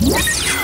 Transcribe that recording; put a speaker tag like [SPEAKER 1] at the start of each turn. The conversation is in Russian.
[SPEAKER 1] Yeah.